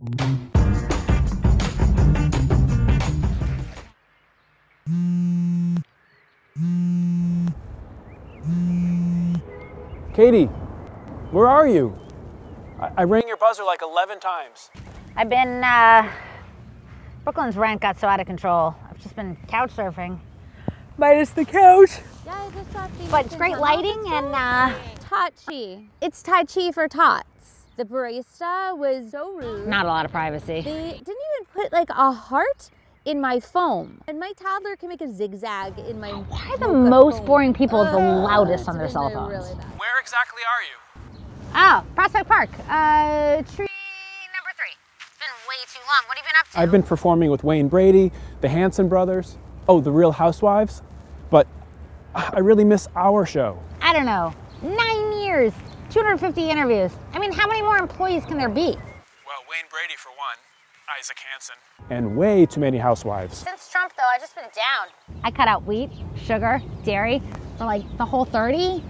Catie, where are you? I, I rang your buzzer like 11 times. I've been, uh, Brooklyn's rent got so out of control. I've just been couch surfing. Minus the couch. Yeah, I just dropped the But it's great lighting and, uh, Tai Chi. It's Tai Chi for tots. The barista was so rude. not a lot of privacy. They didn't even put like a heart in my foam. And my toddler can make a zigzag in my Why are the most boring people the loudest on their cell phones? Really. Where exactly are you? Oh, Prospect Park. Uh, tree number three. It's been way too long. What have you been up to? I've been performing with Wayne Brady, the Hanson brothers, oh, the Real Housewives, but I really miss our show. I don't know. Nine years, 250 interviews. I mean, how many more employees can there be? Well, Wayne Brady for one, Isaac Hanson. And way too many housewives. Since Trump, though, I've just been down. I cut out wheat, sugar, dairy for like the whole 30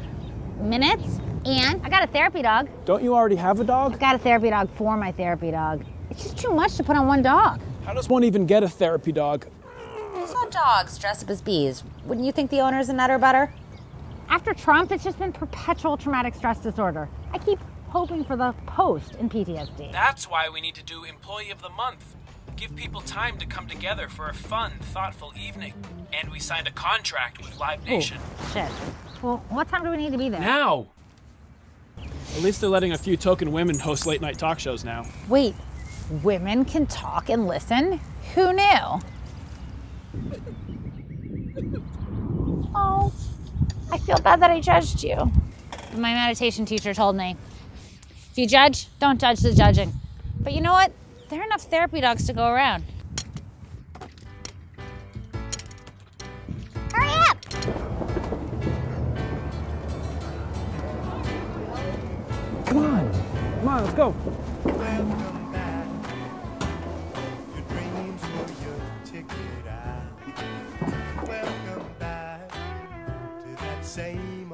minutes. And I got a therapy dog. Don't you already have a dog? I got a therapy dog for my therapy dog. It's just too much to put on one dog. How does one even get a therapy dog? I saw dogs dressed up as bees. Wouldn't you think the owners in that are better? After Trump, it's just been perpetual traumatic stress disorder. I keep hoping for the post in PTSD. That's why we need to do Employee of the Month. Give people time to come together for a fun, thoughtful evening. And we signed a contract with Live Nation. Shit. Well, what time do we need to be there? Now! At least they're letting a few token women host late night talk shows now. Wait, women can talk and listen? Who knew? Oh, I feel bad that I judged you. My meditation teacher told me if you judge, don't judge the judging. But you know what? There are enough therapy dogs to go around. Hurry up! Come on! Come on, let's go! Um, same